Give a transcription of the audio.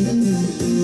Mm-hmm.